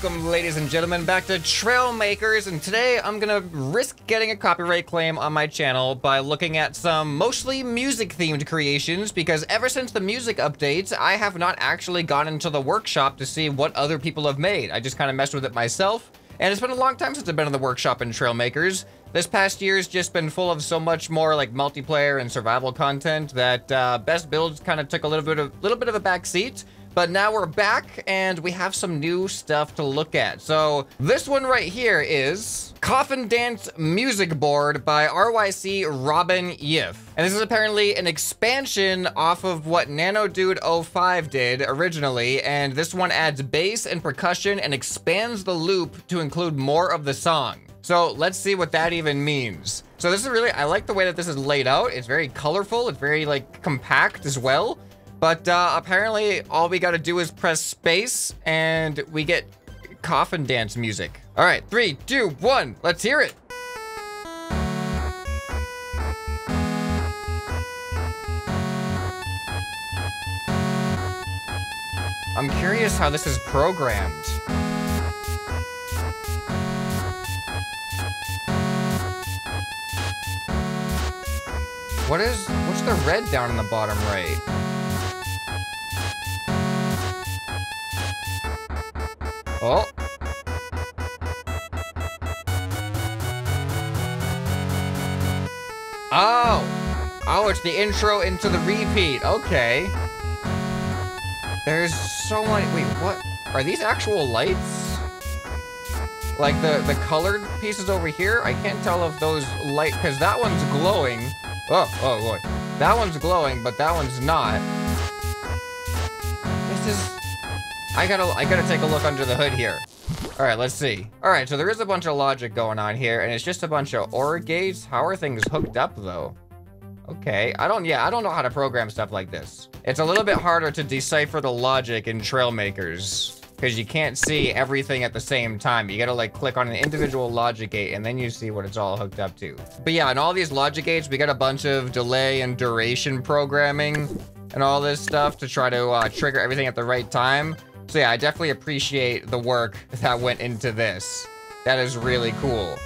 Welcome, ladies and gentlemen, back to Trailmakers, and today I'm gonna risk getting a copyright claim on my channel by looking at some mostly music-themed creations, because ever since the music updates, I have not actually gone into the workshop to see what other people have made. I just kind of messed with it myself, and it's been a long time since I've been in the workshop in Trailmakers. This past year's just been full of so much more like multiplayer and survival content that uh, best builds kind of took a little bit of little bit of a back seat. But now we're back and we have some new stuff to look at. So this one right here is Coffin Dance Music Board by RYC Robin Yif. And this is apparently an expansion off of what NanoDude 05 did originally. And this one adds bass and percussion and expands the loop to include more of the song. So let's see what that even means. So this is really, I like the way that this is laid out. It's very colorful. It's very like compact as well. But uh, apparently all we gotta do is press space and we get coffin dance music. All right, three, two, one, let's hear it. I'm curious how this is programmed. What is, what's the red down in the bottom right? Oh. Oh. Oh, it's the intro into the repeat. Okay. There's so many. Wait, what? Are these actual lights? Like the, the colored pieces over here? I can't tell if those light, because that one's glowing. Oh, oh, boy. That one's glowing, but that one's not. This is I gotta, I gotta take a look under the hood here. All right, let's see. All right, so there is a bunch of logic going on here, and it's just a bunch of OR gates. How are things hooked up, though? Okay, I don't, yeah, I don't know how to program stuff like this. It's a little bit harder to decipher the logic in Trailmakers, because you can't see everything at the same time. You gotta, like, click on an individual logic gate, and then you see what it's all hooked up to. But yeah, in all these logic gates, we got a bunch of delay and duration programming and all this stuff to try to uh, trigger everything at the right time. So yeah, I definitely appreciate the work that went into this. That is really cool.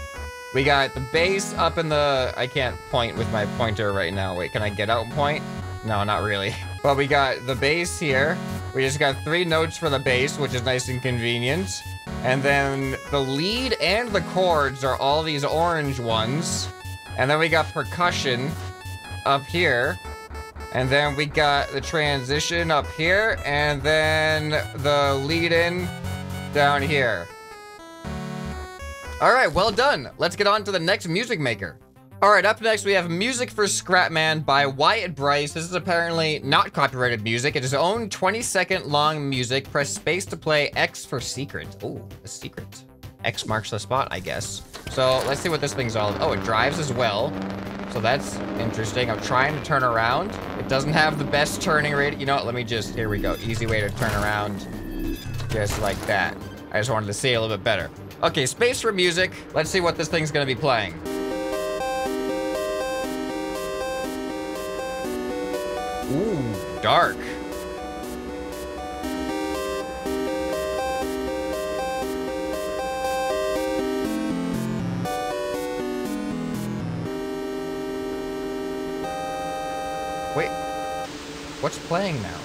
We got the bass up in the... I can't point with my pointer right now. Wait, can I get out and point? No, not really. But we got the bass here. We just got three notes for the bass, which is nice and convenient. And then the lead and the chords are all these orange ones. And then we got percussion up here. And then we got the transition up here, and then the lead-in down here. All right, well done. Let's get on to the next music maker. All right, up next we have Music for Scrapman by Wyatt Bryce. This is apparently not copyrighted music. It is own 20 second long music. Press space to play X for secret. Oh, a secret. X marks the spot, I guess. So let's see what this thing's all. Oh, it drives as well. So that's interesting. I'm trying to turn around. Doesn't have the best turning rate. You know what? Let me just, here we go. Easy way to turn around. Just like that. I just wanted to see a little bit better. Okay, space for music. Let's see what this thing's gonna be playing. Ooh, dark. What's playing now?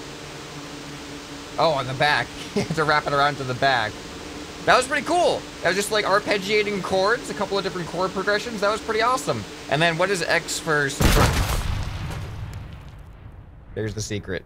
Oh, on the back. you have to wrap it around to the back. That was pretty cool. That was just like arpeggiating chords, a couple of different chord progressions. That was pretty awesome. And then what is X for... There's the secret.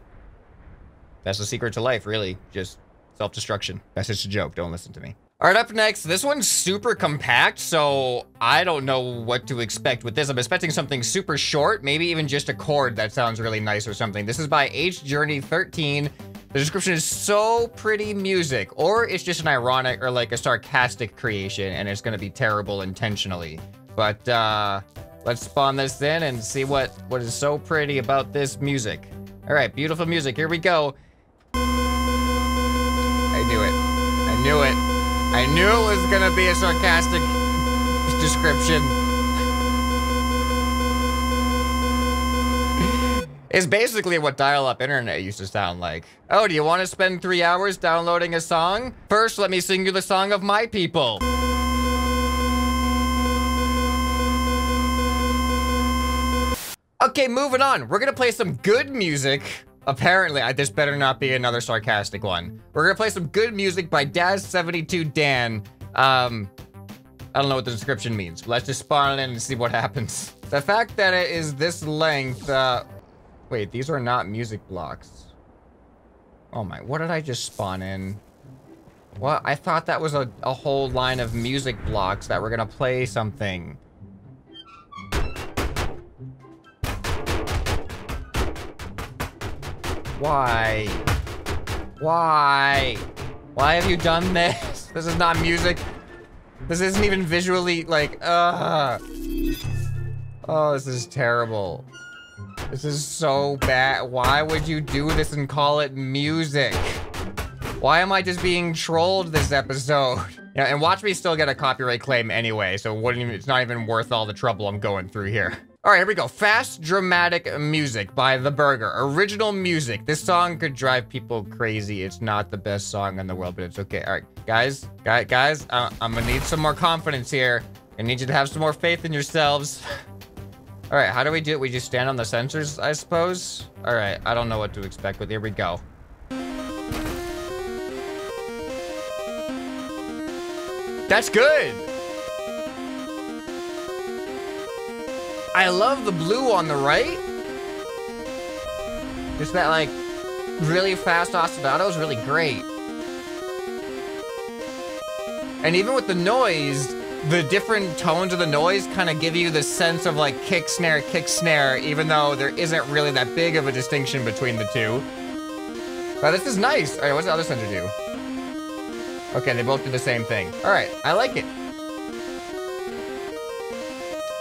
That's the secret to life, really. Just self-destruction. That's just a joke. Don't listen to me. All right, up next, this one's super compact, so I don't know what to expect with this. I'm expecting something super short, maybe even just a chord that sounds really nice or something. This is by H Journey 13. The description is so pretty music, or it's just an ironic or like a sarcastic creation, and it's gonna be terrible intentionally. But uh, let's spawn this in and see what, what is so pretty about this music. All right, beautiful music, here we go. I knew it, I knew it. I knew it was gonna be a sarcastic description. It's basically what dial-up internet used to sound like. Oh, do you want to spend three hours downloading a song? First, let me sing you the song of my people. Okay, moving on. We're gonna play some good music. Apparently, I, this better not be another sarcastic one. We're gonna play some good music by Daz72Dan. Um, I don't know what the description means. Let's just spawn in and see what happens. The fact that it is this length, uh, wait, these are not music blocks. Oh my, what did I just spawn in? What? I thought that was a, a whole line of music blocks that were gonna play something. Why? Why? Why have you done this? This is not music. This isn't even visually, like, uh. Oh, this is terrible. This is so bad. Why would you do this and call it music? Why am I just being trolled this episode? Yeah, and watch me still get a copyright claim anyway, so it even, it's not even worth all the trouble I'm going through here. All right, here we go. Fast, dramatic music by The Burger. Original music. This song could drive people crazy. It's not the best song in the world, but it's okay. All right, guys, guys, guys uh, I'm gonna need some more confidence here. I need you to have some more faith in yourselves. All right, how do we do it? We just stand on the sensors, I suppose? All right, I don't know what to expect, but here we go. That's good. I love the blue on the right. Just that, like, really fast ostinato is really great. And even with the noise, the different tones of the noise kind of give you the sense of like kick, snare, kick, snare, even though there isn't really that big of a distinction between the two. But this is nice. All right, what's the other sensor do? Okay, they both do the same thing. All right, I like it.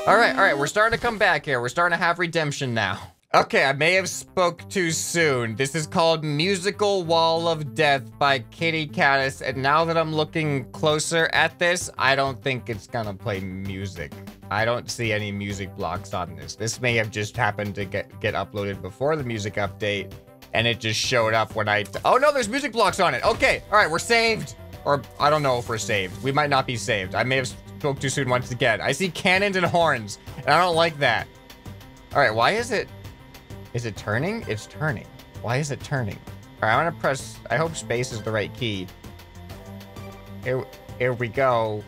All right, all right, we're starting to come back here. We're starting to have redemption now. Okay, I may have spoke too soon. This is called Musical Wall of Death by Kitty Caddis, and now that I'm looking closer at this, I don't think it's gonna play music. I don't see any music blocks on this. This may have just happened to get, get uploaded before the music update, and it just showed up when I... Oh no, there's music blocks on it. Okay, all right, we're saved. Or I don't know if we're saved. We might not be saved. I may have spoke too soon once again. I see cannons and horns, and I don't like that. All right, why is it... Is it turning? It's turning. Why is it turning? All right, I'm gonna press... I hope space is the right key. Here, here we go.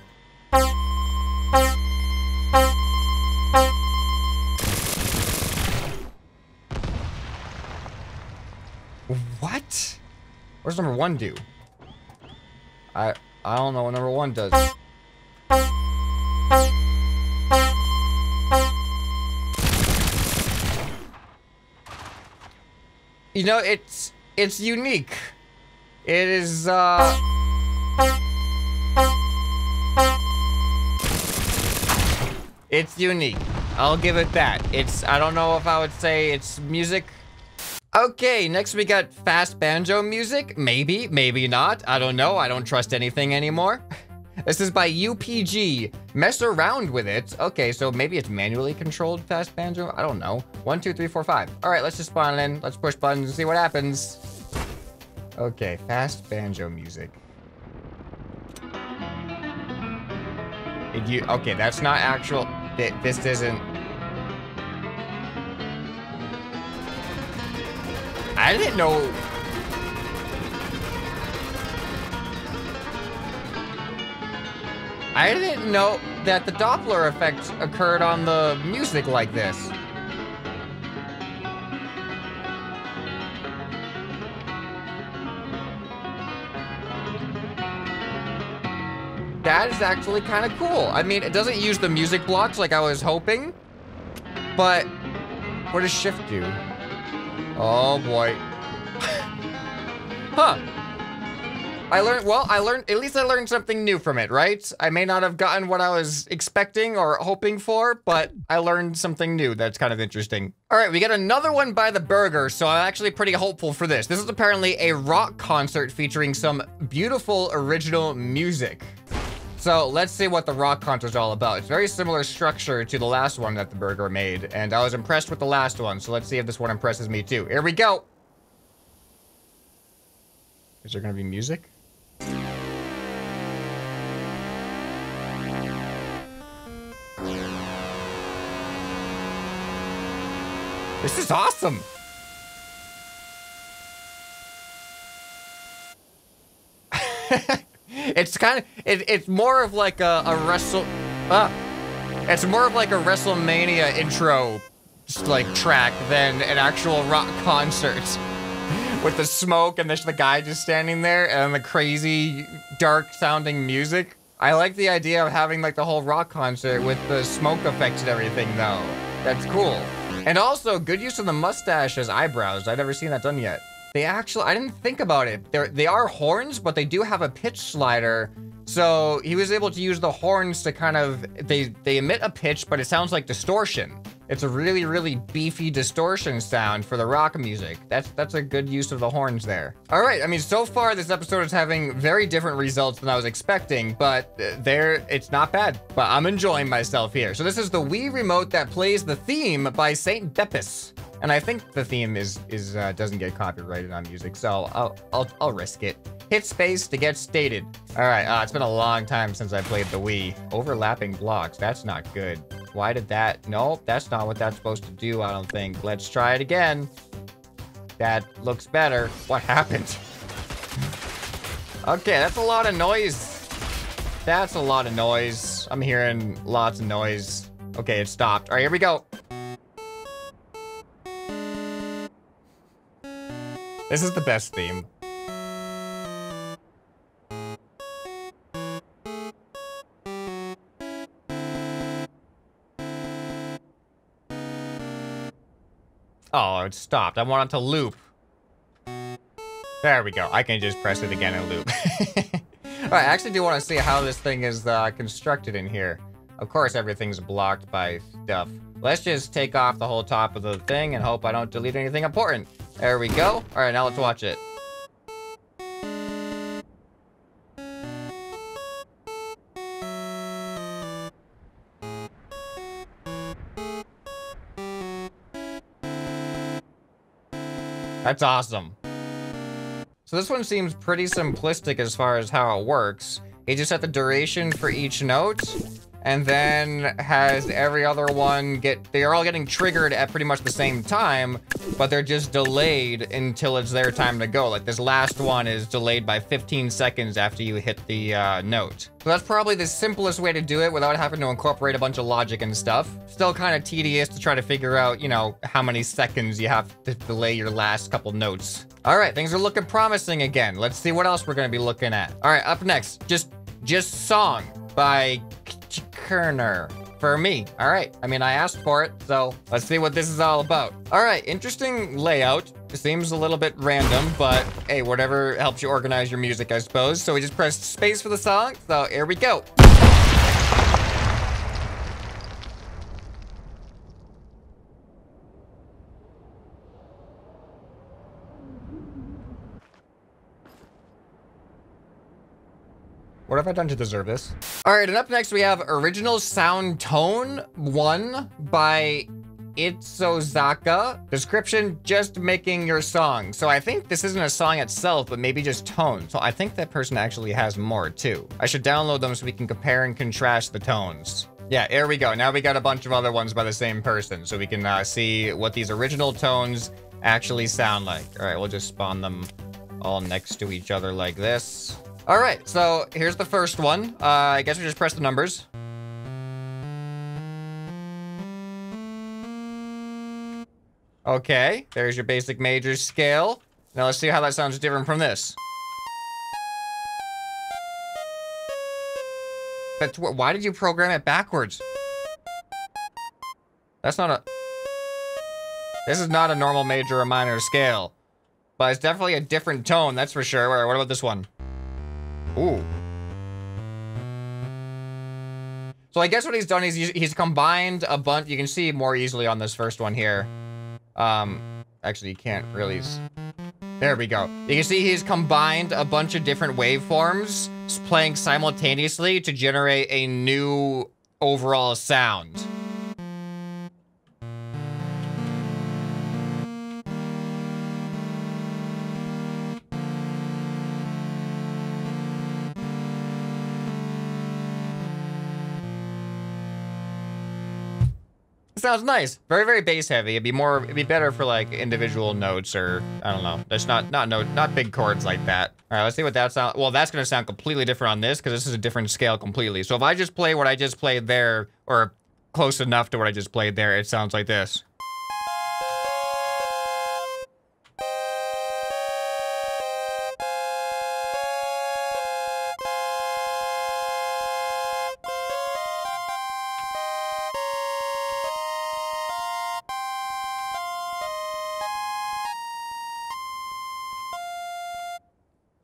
What? What does number one do? I I don't know what number one does. You know, it's it's unique. It is uh It's unique. I'll give it that. It's I don't know if I would say it's music. Okay, next we got fast banjo music. Maybe, maybe not. I don't know. I don't trust anything anymore. This is by UPG. Mess around with it. Okay, so maybe it's manually controlled fast banjo. I don't know. One, two, three, four, five. All right, let's just spawn in. Let's push buttons and see what happens. Okay, fast banjo music. You? Okay, that's not actual. This isn't. I didn't know I didn't know that the Doppler effect occurred on the music like this. That is actually kind of cool. I mean, it doesn't use the music blocks like I was hoping, but what does shift do? Oh boy. huh. I learned, well, I learned, at least I learned something new from it, right? I may not have gotten what I was expecting or hoping for, but I learned something new that's kind of interesting. All right, we got another one by The Burger, so I'm actually pretty hopeful for this. This is apparently a rock concert featuring some beautiful original music. So let's see what the rock concert is all about. It's very similar structure to the last one that the burger made, and I was impressed with the last one, so let's see if this one impresses me too. Here we go! Is there gonna be music? This is awesome! it's kind of it, it's more of like a, a wrestle ah, it's more of like a WrestleMania intro like track than an actual rock concert with the smoke and there's the guy just standing there and the crazy dark sounding music. I like the idea of having like the whole rock concert with the smoke effects and everything though. That's cool. And also good use of the mustache as eyebrows. I've never seen that done yet. They actually, I didn't think about it. They're, they are horns, but they do have a pitch slider. So he was able to use the horns to kind of, they, they emit a pitch, but it sounds like distortion. It's a really, really beefy distortion sound for the rock music. That's that's a good use of the horns there. All right, I mean, so far this episode is having very different results than I was expecting, but there, it's not bad. But I'm enjoying myself here. So this is the Wii remote that plays the theme by Saint Bepis. And I think the theme is is uh, doesn't get copyrighted on music, so I'll I'll I'll risk it. Hit space to get stated. All right, uh, it's been a long time since I played the Wii. Overlapping blocks, that's not good. Why did that? No, that's not what that's supposed to do, I don't think. Let's try it again. That looks better. What happened? okay, that's a lot of noise. That's a lot of noise. I'm hearing lots of noise. Okay, it stopped. All right, here we go. This is the best theme. Oh, it stopped. I want it to loop. There we go. I can just press it again and loop. Alright, I actually do want to see how this thing is uh, constructed in here. Of course, everything's blocked by stuff. Let's just take off the whole top of the thing and hope I don't delete anything important. There we go. All right, now let's watch it. That's awesome. So this one seems pretty simplistic as far as how it works. You just set the duration for each note, and then has every other one get, they're all getting triggered at pretty much the same time, but they're just delayed until it's their time to go. Like this last one is delayed by 15 seconds after you hit the uh, note. So that's probably the simplest way to do it without having to incorporate a bunch of logic and stuff. Still kind of tedious to try to figure out, you know, how many seconds you have to delay your last couple notes. All right, things are looking promising again. Let's see what else we're gonna be looking at. All right, up next, just, just song by Kerner for me. All right. I mean, I asked for it, so let's see what this is all about. All right. Interesting layout. It seems a little bit random, but hey, whatever helps you organize your music, I suppose. So we just pressed space for the song. So here we go. What have I done to deserve this? All right, and up next we have Original Sound Tone 1 by Itzozaka. Description, just making your song. So I think this isn't a song itself, but maybe just tone. So I think that person actually has more too. I should download them so we can compare and contrast the tones. Yeah, here we go. Now we got a bunch of other ones by the same person, so we can uh, see what these original tones actually sound like. All right, we'll just spawn them all next to each other like this. All right, so here's the first one. Uh, I guess we just press the numbers. Okay, there's your basic major scale. Now let's see how that sounds different from this. That's why did you program it backwards? That's not a... This is not a normal major or minor scale. But it's definitely a different tone, that's for sure. What about this one? Ooh. So I guess what he's done is he's, combined a bunch. You can see more easily on this first one here. Um, actually, you can't really. There we go. You can see he's combined a bunch of different waveforms playing simultaneously to generate a new overall sound. Sounds nice. Very, very bass heavy. It'd be more, it'd be better for like individual notes or, I don't know. That's not, not note, not big chords like that. All right, let's see what that sounds. Well, that's going to sound completely different on this because this is a different scale completely. So if I just play what I just played there or close enough to what I just played there, it sounds like this.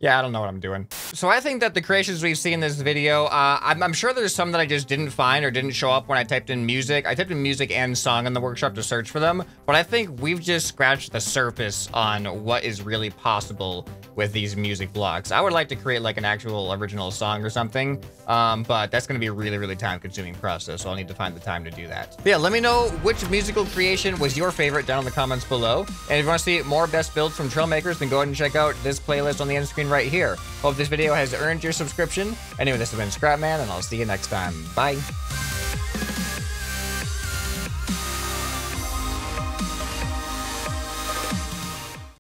Yeah, I don't know what I'm doing. So I think that the creations we've seen in this video, uh, I'm, I'm, sure there's some that I just didn't find or didn't show up when I typed in music. I typed in music and song in the workshop to search for them, but I think we've just scratched the surface on what is really possible with these music blocks. I would like to create like an actual original song or something, um, but that's going to be a really, really time consuming process, so I'll need to find the time to do that. But yeah, let me know which musical creation was your favorite down in the comments below. And if you want to see more best builds from Trailmakers, then go ahead and check out this playlist on the end screen right here. Hope this video has earned your subscription. Anyway, this has been Scrapman, and I'll see you next time. Bye.